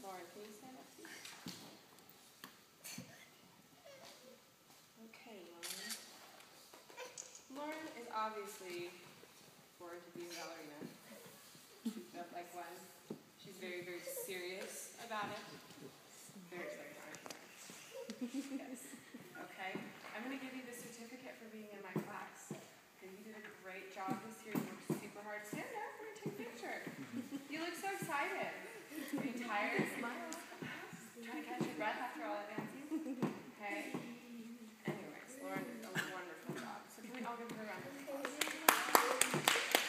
Lauryn, can you stand up, please? Okay, Lauryn. Lauryn is obviously born to be a ballerina. She's built like one. She's very, very serious about it. Very serious, aren't? Yes. Okay. I'm going to give you the certificate for being in my class. Okay, you did a great job this year. You worked super hard. Stand up. We're going to take a picture. You look so excited. Are you tired? Smile. Trying to catch your breath after all that dancing? Okay. Anyways, Lauryn did a wonderful job. So can we all give her a round of applause?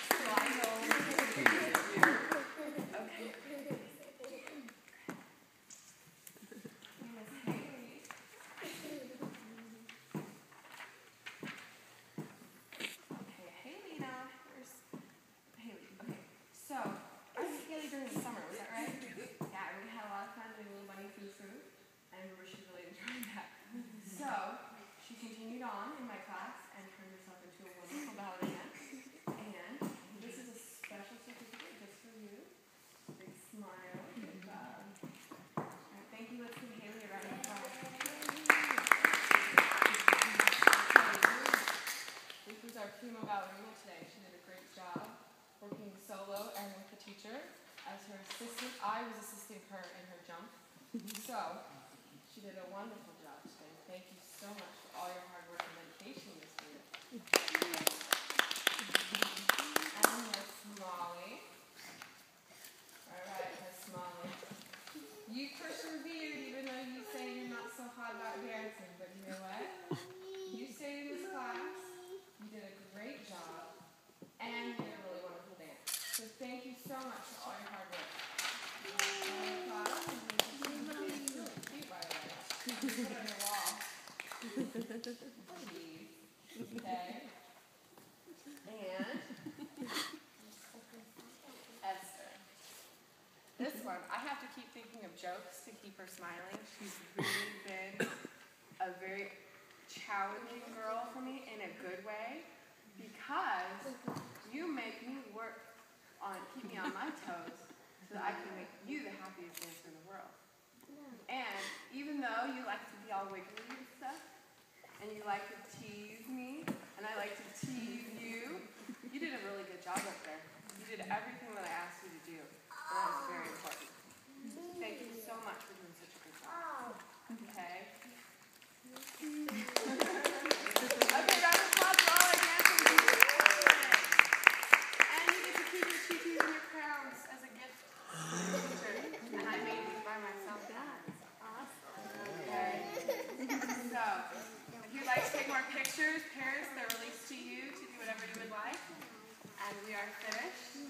Slide over. Okay. Miss Haley. Okay, Haley now. Where's Haley? Okay. So, I was Haley during the summer, was that right? Yeah, we had a lot of fun doing little bunny foo foo. I remember she really enjoyed that. So, she continued on in my class and turned herself into a wonderful ballerina. And this is a special certificate just for you. Big smile. Right, thank you. Let's Haley a round. This was our prima ballerina today. She did a great job working solo and with the teacher as her assistant. I was assisting her in her jump. So she did a wonderful job. Thank you so much for all your hard work and dedication this year. And Miss Molly. All right, Miss Molly. You persevered even though you say you're not so hot about dancing, but you know what? You stayed in this class. You did a great job, and you did a really wonderful dance. So thank you so much for all your hard work. Round of applause. It's really cute, by the way. Put it on your wall. Jeez. Okay. And Esther. One, I have to keep thinking of jokes to keep her smiling. She's really been a very challenging girl for me in a good way because you make me work on, keep me on my toes so that I can make you the happiest dancer in the world. And even though you like to be all wiggly and stuff, and you like to tease me, and I like to tease you, you did a really good job up there. You did everything that I asked you to do. And that was very important. Thank you so much for doing such a good job. Okay? okay, round of applause for all our dancers. And you get to keep your tutus and your crowns as a gift. And I made these by myself. Okay. So, if you'd like to take pictures, parents, they're released to you to do whatever you would like. And we are finished.